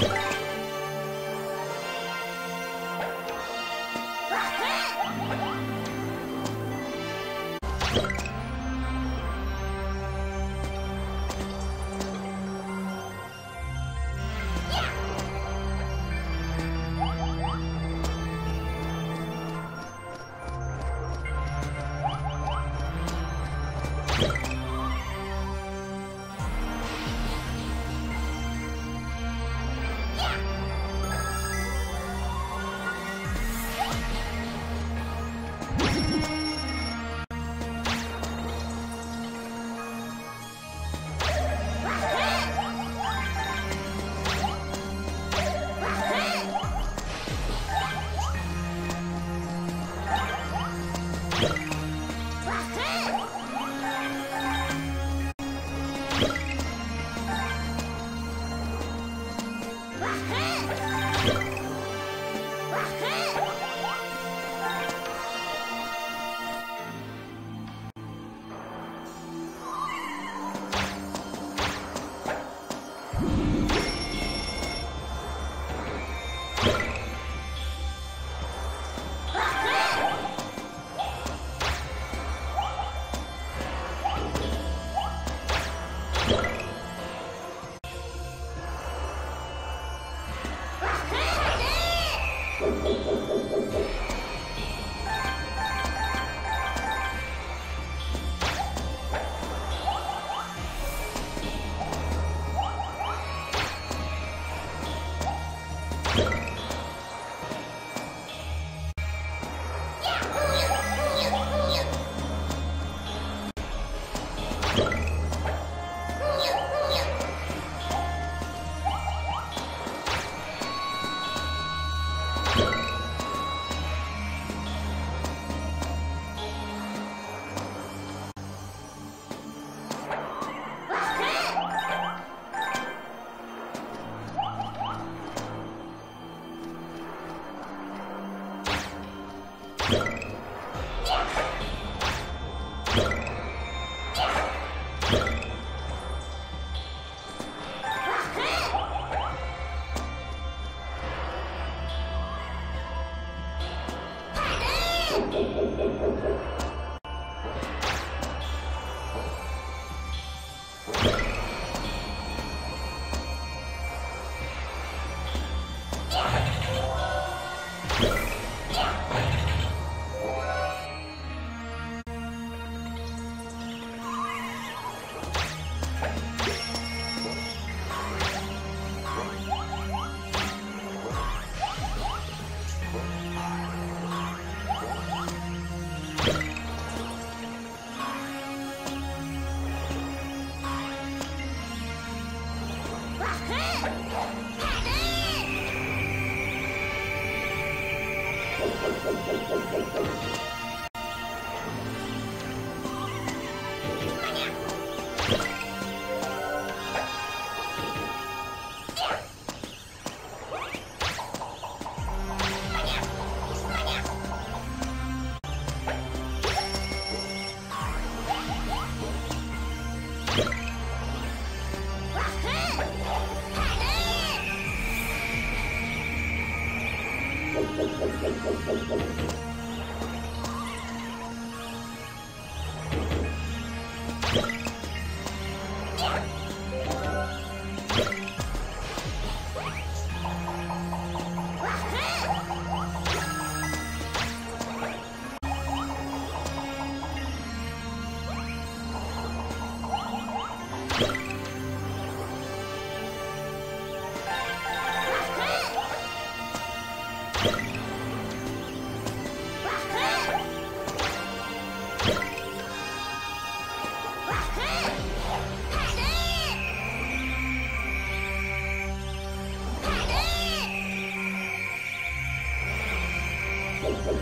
Yeah. Thank. you.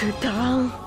To down.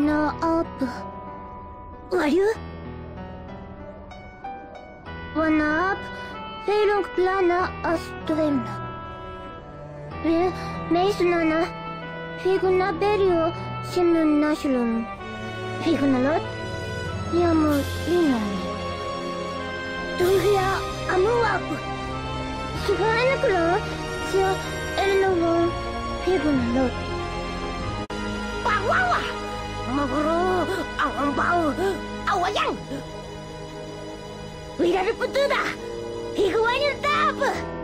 Honor up. Were you? One up, Felung Plana Astwemna. Will Masonana, Figuna Berio, Simnun Nashulum. Figuna Lot, Yamu Linon. Dungia Amuap. Sivanakula, Sia Elenovon, Figuna Lot. Wawawa! Mabro, awang bau, awang yang. Wira dapat tu dah. Higuanya tak apa.